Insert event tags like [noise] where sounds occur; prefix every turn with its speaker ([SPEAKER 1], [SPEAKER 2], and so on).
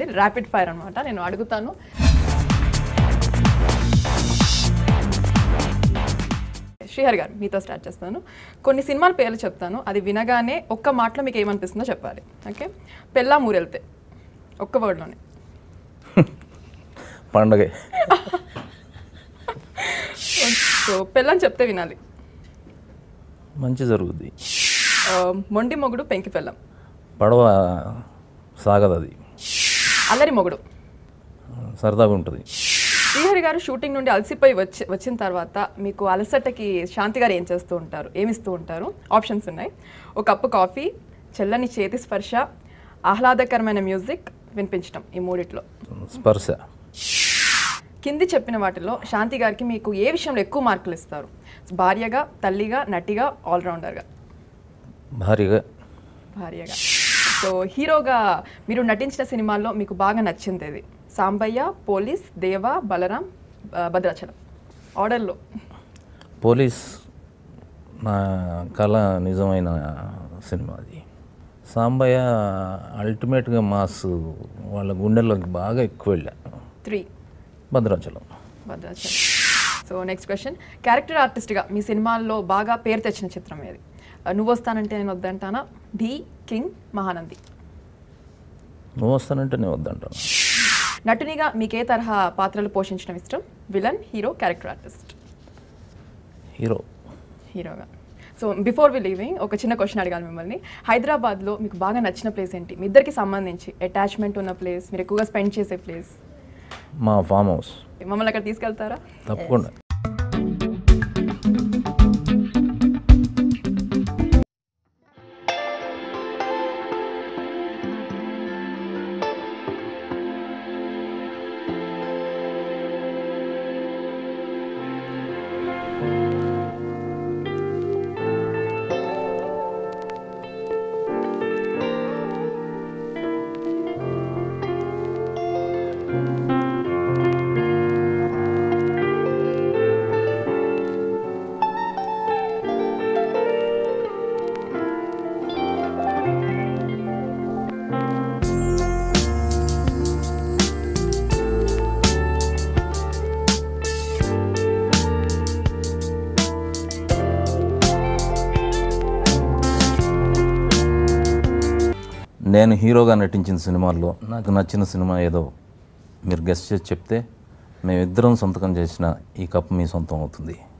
[SPEAKER 1] Rapid fire అన్నమాట. నేను అడుగుతాను. శ్రీహరి గారు మీతో స్టార్ట్ చేస్తాను. కొన్ని సినిమాల పేర్లు చెప్తాను. అది వినగానే ఒక్క మాటలో మీకు ఏమనిపిస్తుందో చెప్పాలి. ఓకే పెళ్ళా మూరెళ్తే ఒక్క వర్డ్లోనే [laughs]
[SPEAKER 2] పండగే.
[SPEAKER 1] సో పెళ్ళని చెప్తే వినాలి.
[SPEAKER 2] మంచి జరుగుద్ది.
[SPEAKER 1] మొండి మొగుడు పెంకి పెళ్ళం.
[SPEAKER 2] పడవ సాగదు అది
[SPEAKER 1] అల్లరి మొగుడు.
[SPEAKER 2] సరదాగా ఉంటుంది.
[SPEAKER 1] శ్రీహరి గారు షూటింగ్ నుండి అలసిపోయి వచ్చి వచ్చిన తర్వాత మీకు అలసటకి శాంతి గారు ఏం చేస్తూ ఉంటారు? ఏమిస్తూ ఉంటారు? ఆప్షన్స్ ఉన్నాయి. ఒక కప్పు కాఫీ చల్లని చేతి స్పర్శ ఆహ్లాదకరమైన మ్యూజిక్ వినిపించడం ఈ మూడిట్లో.
[SPEAKER 2] స్పర్శ.
[SPEAKER 1] కింది చెప్పిన వాటిలో శాంతి గారికి మీకు ఏ విషయంలో ఎక్కువ మార్కులు ఇస్తారు? భార్యగా తల్లిగా నటిగా ఆల్రౌండర్గా
[SPEAKER 2] భారీగా
[SPEAKER 1] భార్యగా. సో హీరోగా మీరు నటించిన సినిమాల్లో మీకు బాగా నచ్చింది ఇది సాంబయ్య పోలీస్ దేవ బలరాం భద్రాచలం. ఆర్డర్లో.
[SPEAKER 2] పోలీస్ నా కళ నిజమైన సినిమా అది. సాంబయ్య అల్టిమేట్గా మాస్ వాళ్ళ గుండెల్లోకి బాగా ఎక్కువ వెళ్ళా.
[SPEAKER 1] Three.
[SPEAKER 2] Bhadrachalam.
[SPEAKER 1] Bhadrachalam. So next question character ఆర్టిస్ట్గా మీ సినిమాల్లో బాగా పేరు తెచ్చిన చిత్రం ఏది? నువ్వు వస్తానంటే నేను వద్దంటానా? ఢీ కింగ్ మహానంది.
[SPEAKER 2] నువ్వు వస్తానంటే నేను వద్దంటాను?
[SPEAKER 1] నటునిగా మీకు ఏ తరహా పాత్రలు పోషించడం ఇష్టం villain hero character artist.
[SPEAKER 2] Hero.
[SPEAKER 1] హీరోగా. సో బిఫోర్ వి లీవింగ్ ఒక చిన్న క్వశ్చన్ అడగాలి మిమ్మల్ని. హైదరాబాద్లో మీకు బాగా నచ్చిన ప్లేస్ ఏంటి? మీ ఇద్దరికి సంబంధించి అటాచ్మెంట్ ఉన్న ప్లేస్ మీరు ఎక్కువగా స్పెండ్ చేసే ప్లేస్.
[SPEAKER 2] మా ఫామ్ హౌస్
[SPEAKER 1] మమ్మల్ని అక్కడ తీసుకెళ్తారా?
[SPEAKER 2] తప్పకుండా. నేను హీరోగా నటించిన సినిమాల్లో నాకు నచ్చిన సినిమా ఏదో మీరు గెస్ట్ చేసి చెప్తే మేమిద్దరం సొంతకం చేసిన ఈ కప్ మీ సొంతం అవుతుంది.